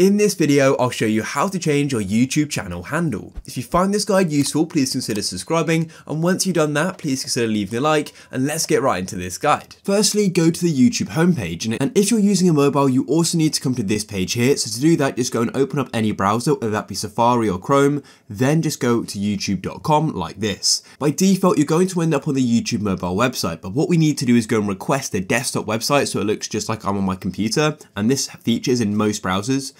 In this video, I'll show you how to change your YouTube channel handle. If you find this guide useful, please consider subscribing, and once you've done that, please consider leaving a like, and let's get right into this guide. Firstly, go to the YouTube homepage, and if you're using a mobile, you also need to come to this page here, so to do that, just go and open up any browser, whether that be Safari or Chrome, then just go to youtube.com like this. By default, you're going to end up on the YouTube mobile website, but what we need to do is go and request the desktop website so it looks just like I'm on my computer, and this features in most browsers.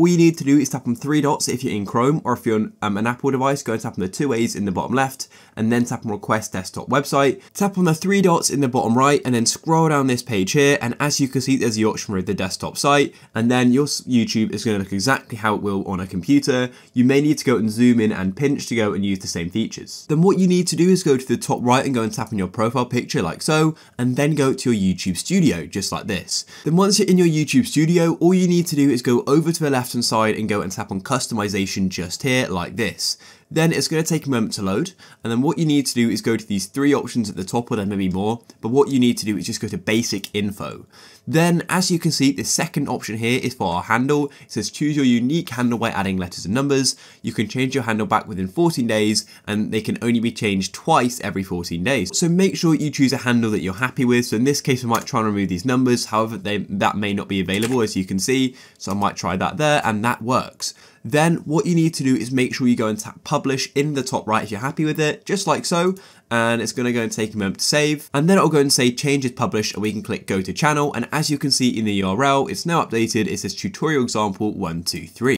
All you need to do is tap on three dots if you're in Chrome or if you're on um, an Apple device, go and tap on the two A's in the bottom left and then tap on request desktop website. Tap on the three dots in the bottom right and then scroll down this page here and as you can see there's the option for the desktop site and then your YouTube is going to look exactly how it will on a computer. You may need to go and zoom in and pinch to go and use the same features. Then what you need to do is go to the top right and go and tap on your profile picture like so and then go to your YouTube studio just like this. Then once you're in your YouTube studio all you need to do is go over to the left hand side and go and tap on customization just here like this. Then it's going to take a moment to load and then what you need to do is go to these three options at the top or there may be more but what you need to do is just go to basic info. Then as you can see the second option here is for our handle. It says choose your unique handle by adding letters and numbers. You can change your handle back within 14 days and they can only be changed twice every 14 days. So make sure you choose a handle that you're happy with. So in this case I might try and remove these numbers however they, that may not be available as you can see so I might try that there and that works then what you need to do is make sure you go and tap publish in the top right if you're happy with it, just like so, and it's going to go and take a moment to save, and then it'll go and say changes published, and we can click go to channel, and as you can see in the URL, it's now updated, it says tutorial example 123.